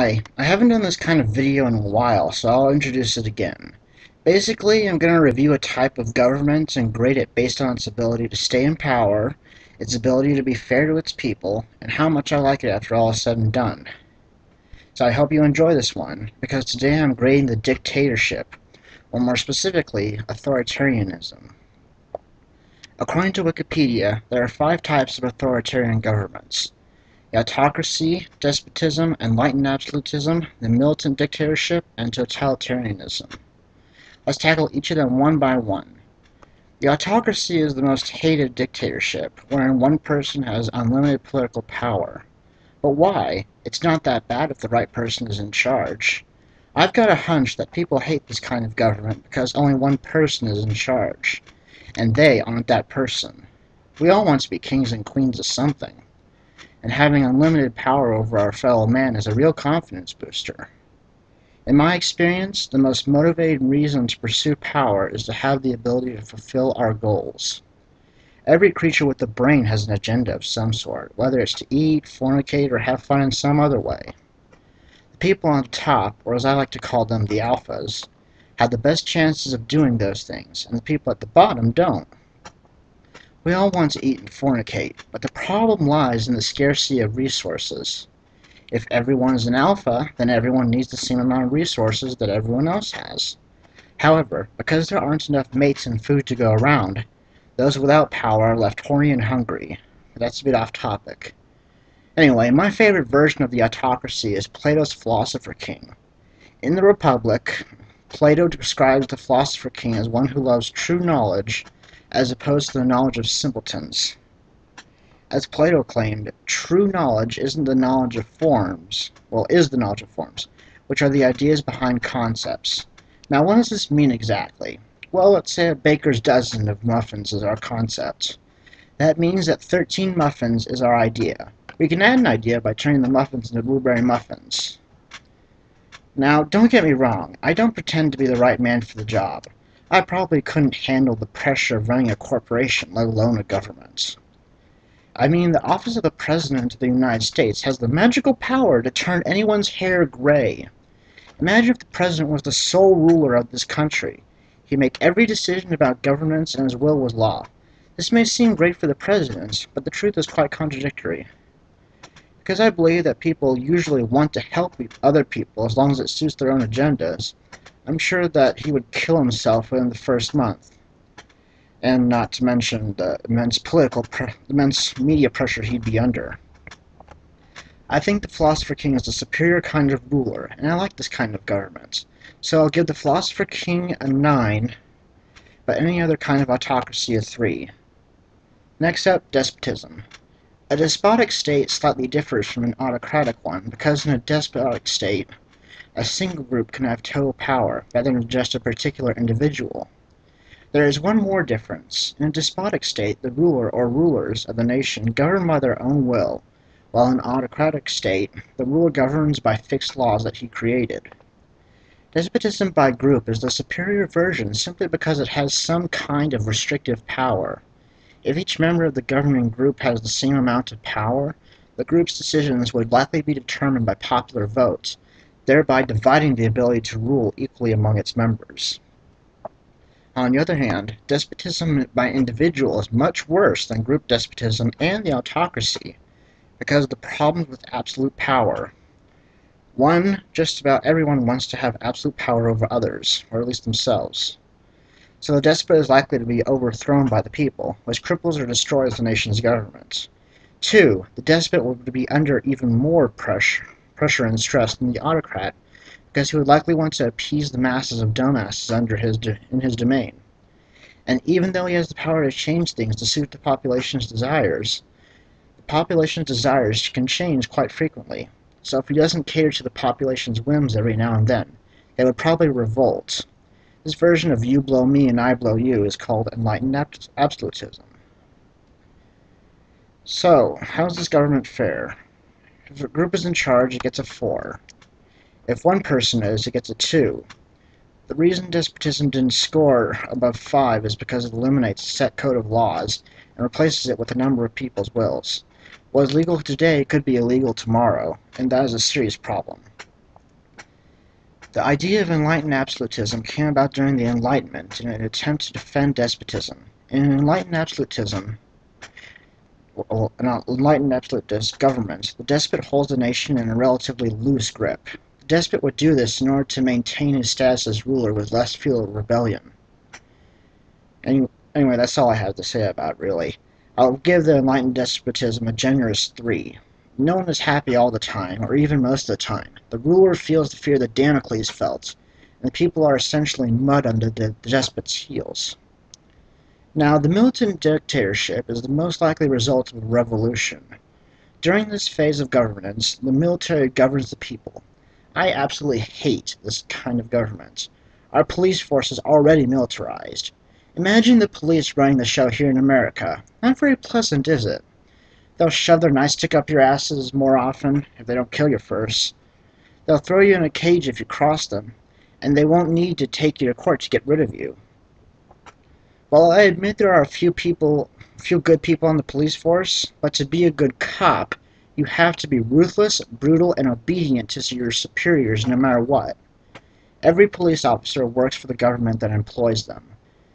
Hi, I haven't done this kind of video in a while, so I'll introduce it again. Basically, I'm going to review a type of government and grade it based on its ability to stay in power, its ability to be fair to its people, and how much I like it after all is said and done. So I hope you enjoy this one, because today I'm grading the dictatorship, or more specifically, authoritarianism. According to Wikipedia, there are five types of authoritarian governments the autocracy, despotism, enlightened absolutism, the militant dictatorship, and totalitarianism. Let's tackle each of them one by one. The autocracy is the most hated dictatorship, wherein one person has unlimited political power. But why? It's not that bad if the right person is in charge. I've got a hunch that people hate this kind of government because only one person is in charge, and they aren't that person. We all want to be kings and queens of something and having unlimited power over our fellow man is a real confidence booster. In my experience, the most motivating reason to pursue power is to have the ability to fulfill our goals. Every creature with a brain has an agenda of some sort, whether it's to eat, fornicate, or have fun in some other way. The people on top, or as I like to call them, the alphas, have the best chances of doing those things, and the people at the bottom don't. We all want to eat and fornicate, but the problem lies in the scarcity of resources. If everyone is an alpha, then everyone needs the same amount of resources that everyone else has. However, because there aren't enough mates and food to go around, those without power are left horny and hungry. That's a bit off topic. Anyway, my favorite version of the autocracy is Plato's Philosopher King. In the Republic, Plato describes the Philosopher King as one who loves true knowledge as opposed to the knowledge of simpletons. As Plato claimed, true knowledge isn't the knowledge of forms, well, is the knowledge of forms, which are the ideas behind concepts. Now, what does this mean exactly? Well, let's say a baker's dozen of muffins is our concept. That means that 13 muffins is our idea. We can add an idea by turning the muffins into blueberry muffins. Now, don't get me wrong, I don't pretend to be the right man for the job. I probably couldn't handle the pressure of running a corporation, let alone a government. I mean, the office of the President of the United States has the magical power to turn anyone's hair gray. Imagine if the President was the sole ruler of this country. He'd make every decision about governance and his will was law. This may seem great for the President, but the truth is quite contradictory. Because I believe that people usually want to help other people as long as it suits their own agendas, I'm sure that he would kill himself within the first month. And not to mention the immense political, immense media pressure he'd be under. I think the Philosopher King is a superior kind of ruler, and I like this kind of government. So I'll give the Philosopher King a 9, but any other kind of autocracy a 3. Next up, despotism. A despotic state slightly differs from an autocratic one, because in a despotic state, a single group can have total power, rather than just a particular individual. There is one more difference. In a despotic state, the ruler or rulers of the nation govern by their own will, while in an autocratic state, the ruler governs by fixed laws that he created. Despotism by group is the superior version simply because it has some kind of restrictive power. If each member of the governing group has the same amount of power, the group's decisions would likely be determined by popular votes, thereby dividing the ability to rule equally among its members. On the other hand, despotism by individual is much worse than group despotism and the autocracy because of the problems with absolute power. One, just about everyone wants to have absolute power over others, or at least themselves. So the despot is likely to be overthrown by the people, which cripples or destroys the nation's government. Two, the despot will be under even more pressure, pressure and stress than the autocrat, because he would likely want to appease the masses of dumbasses under his in his domain. And even though he has the power to change things to suit the population's desires, the population's desires can change quite frequently. So if he doesn't cater to the population's whims every now and then, they would probably revolt. This version of you blow me and I blow you is called enlightened absolutism. So, how's this government fare? If a group is in charge, it gets a 4. If one person is, it gets a 2. The reason despotism didn't score above 5 is because it eliminates a set code of laws and replaces it with a number of people's wills. What is legal today could be illegal tomorrow, and that is a serious problem. The idea of enlightened absolutism came about during the Enlightenment in an attempt to defend despotism. In enlightened absolutism, or an enlightened absolutist government, the despot holds the nation in a relatively loose grip. The despot would do this in order to maintain his status as ruler with less fear of rebellion. Anyway, anyway, that's all I have to say about it, really. I'll give the enlightened despotism a generous three. No one is happy all the time, or even most of the time. The ruler feels the fear that Damocles felt, and the people are essentially mud under the despot's heels. Now, the militant dictatorship is the most likely result of a revolution. During this phase of governance, the military governs the people. I absolutely hate this kind of government. Our police force is already militarized. Imagine the police running the show here in America. Not very pleasant, is it? They'll shove their nightstick up your asses more often if they don't kill you first. They'll throw you in a cage if you cross them, and they won't need to take you to court to get rid of you. While I admit there are a few people, few good people on the police force, but to be a good cop, you have to be ruthless, brutal, and obedient to your superiors no matter what. Every police officer works for the government that employs them.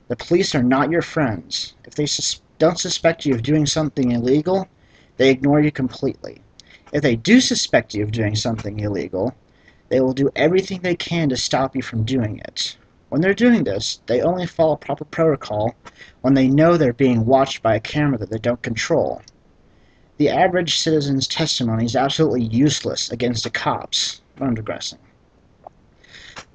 The police are not your friends. If they sus don't suspect you of doing something illegal, they ignore you completely. If they do suspect you of doing something illegal, they will do everything they can to stop you from doing it. When they're doing this, they only follow proper protocol when they know they're being watched by a camera that they don't control. The average citizen's testimony is absolutely useless against the cops. I'm digressing.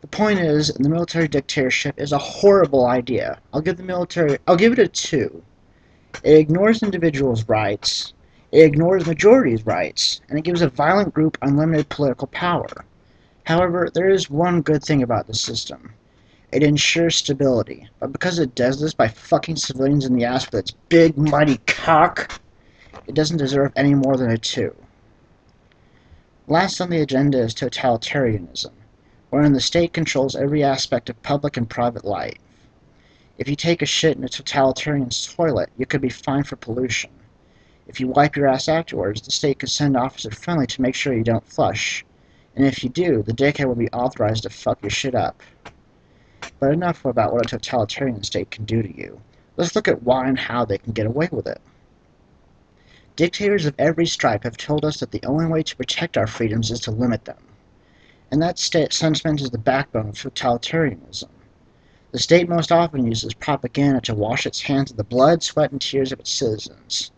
The point is, the military dictatorship is a horrible idea. I'll give the military, I'll give it a two. It ignores individuals' rights, it ignores majorities' rights, and it gives a violent group unlimited political power. However, there is one good thing about the system. It ensures stability, but because it does this by fucking civilians in the ass with its big, mighty cock, it doesn't deserve any more than a 2. Last on the agenda is totalitarianism, wherein the state controls every aspect of public and private life. If you take a shit in a totalitarian's toilet, you could be fined for pollution. If you wipe your ass afterwards, the state could send Officer Friendly to make sure you don't flush. And if you do, the dickhead will be authorized to fuck your shit up. But enough about what a totalitarian state can do to you. Let's look at why and how they can get away with it. Dictators of every stripe have told us that the only way to protect our freedoms is to limit them. And that state sentiment is the backbone of totalitarianism. The state most often uses propaganda to wash its hands of the blood, sweat, and tears of its citizens.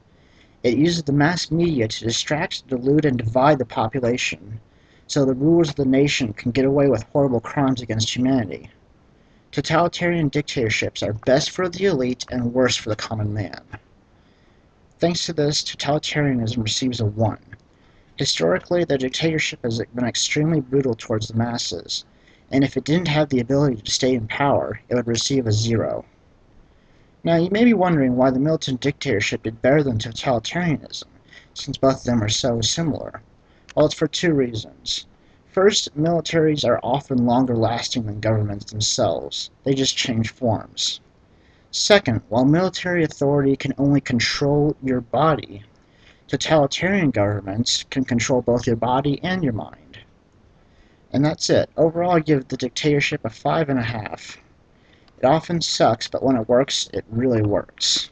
It uses the mass media to distract, delude, and divide the population, so the rulers of the nation can get away with horrible crimes against humanity. Totalitarian dictatorships are best for the elite and worse for the common man. Thanks to this, totalitarianism receives a 1. Historically, the dictatorship has been extremely brutal towards the masses, and if it didn't have the ability to stay in power, it would receive a 0. Now, you may be wondering why the militant dictatorship did better than totalitarianism, since both of them are so similar. Well, it's for two reasons. First, militaries are often longer lasting than governments themselves. They just change forms. Second, while military authority can only control your body, totalitarian governments can control both your body and your mind. And that's it. Overall, I give the dictatorship a five and a half. It often sucks, but when it works, it really works.